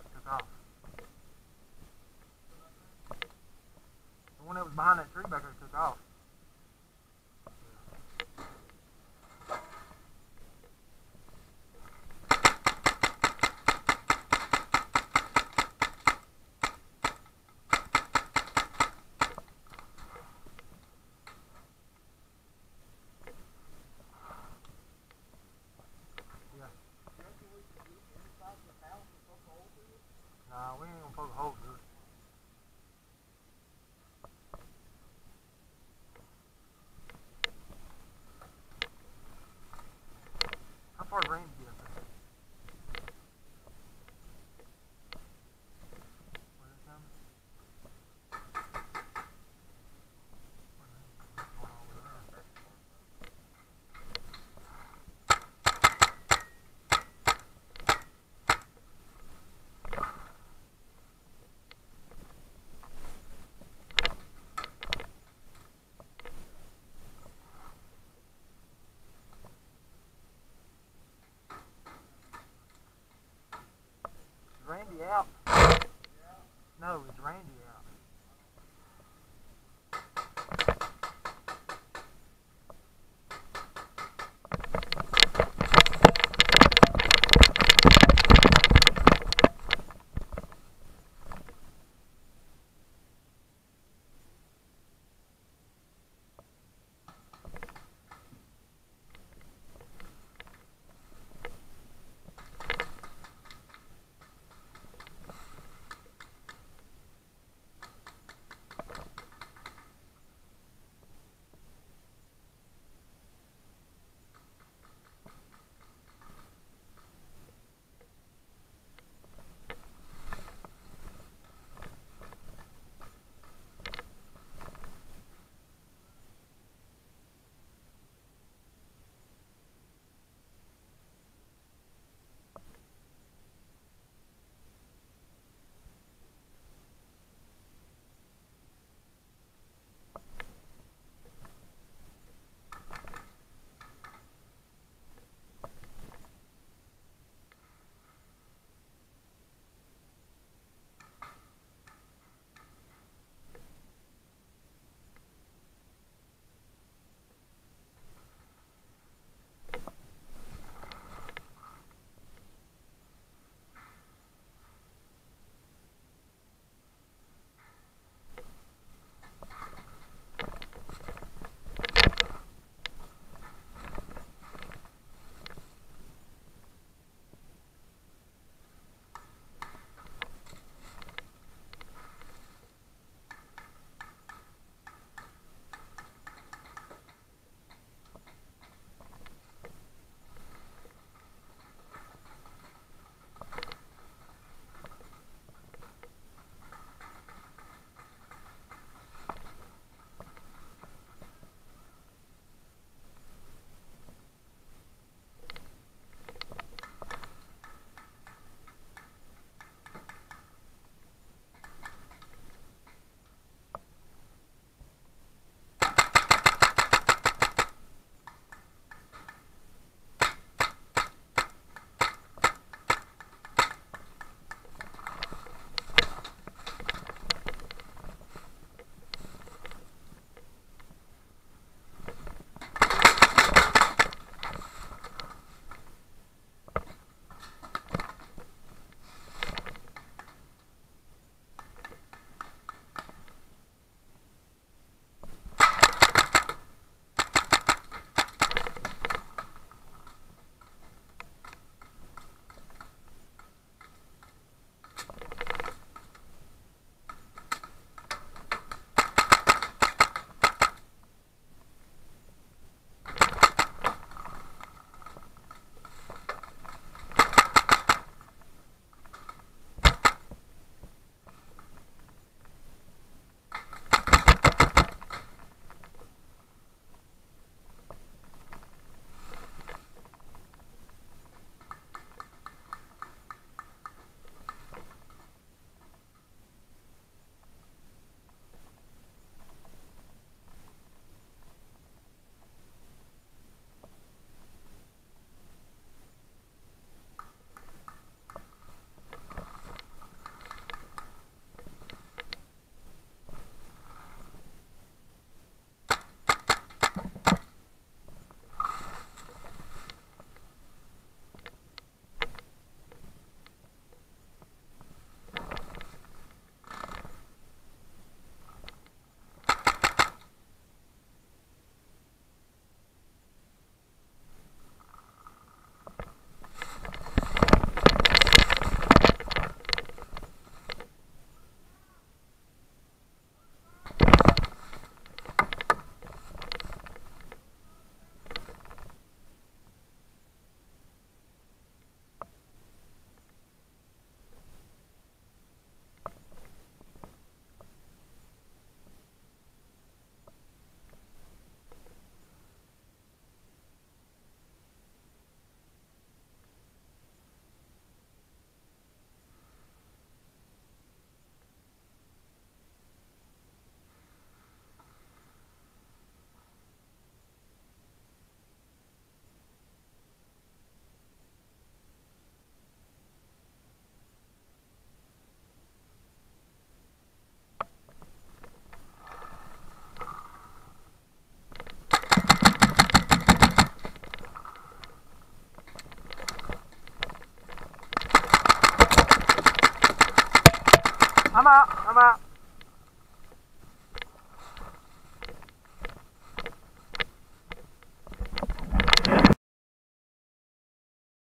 took off. The one that was behind that tree back there took off. We ain't gonna poke a hole through it. Randy out. I'm out. I'm out.